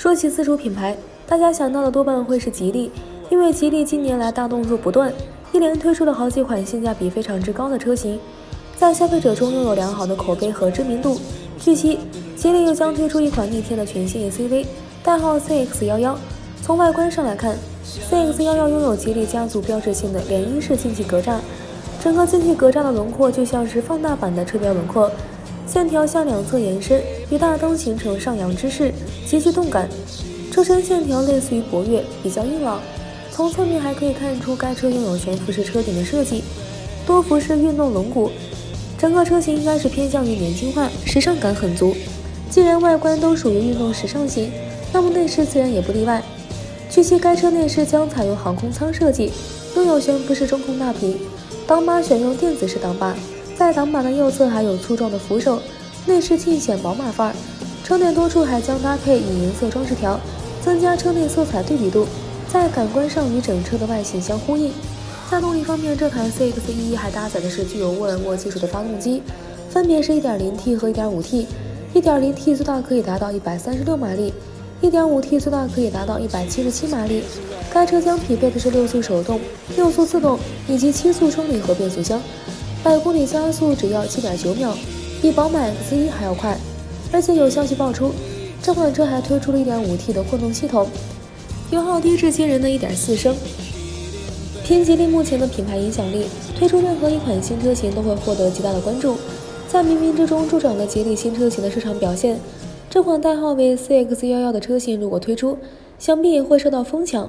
说起自主品牌，大家想到的多半会是吉利，因为吉利近年来大动作不断，一连推出了好几款性价比非常之高的车型，在消费者中拥有良好的口碑和知名度。据悉，吉利又将推出一款逆天的全新 SUV，代号 CX-11。从外观上来看，CX-11 拥有吉利家族标志性的涟漪式进气格栅，整个进气格栅的轮廓就像是放大版的车标轮廓。线条向两侧延伸，与大灯形成上扬之势，极具动感。车身线条类似于博越，比较硬朗。从侧面还可以看出，该车拥有全幅式车顶的设计，多幅式运动轮毂。整个车型应该是偏向于年轻化，时尚感很足。既然外观都属于运动时尚型，那么内饰自然也不例外。据悉，该车内饰将采用航空舱设计，拥有悬浮式中控大屏，挡把选用电子式挡把。在挡把的右侧还有粗壮的扶手，内饰尽显宝马范儿。车内多处还将搭配以颜色装饰条，增加车内色彩对比度，在感官上与整车的外形相呼应。在动力方面，这台 CX-11 还搭载的是具有沃尔沃技术的发动机，分别是 1.0T 和 1.5T。1.0T 最大可以达到136马力，1.5T 最大可以达到177马力。该车将匹配的是六速手动、六速自动以及七速双离合变速箱。百公里加速只要七点九秒，比宝马 X1 还要快。而且有消息爆出，这款车还推出了一点五 T 的混动系统，油耗低至惊人的一点四升。凭吉利目前的品牌影响力，推出任何一款新车型都会获得极大的关注，在冥冥之中助长了吉利新车型的市场表现。这款代号为 CX-11 的车型如果推出，想必也会受到疯抢。